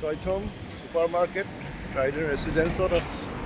চৈথম super market rider ৰেচিডেঞ্চত আছে।